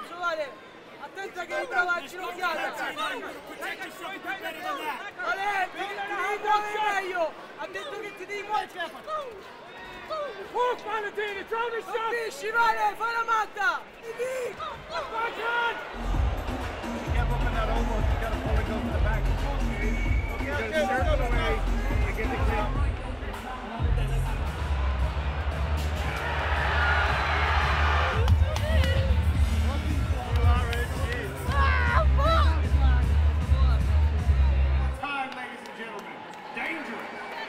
cazzo Vale! Attenta che brava la ginocchiata! Protect yourself a bit better than that. Vale, ti devi meglio! Ha detto che ti devi muovere! Walk, Valentina, throw the shot! Colpisci Vale, fai la matta! Vivi! Backhand! You can't open that elbow. You gotta pull it go to the back. You gotta circle dangerous.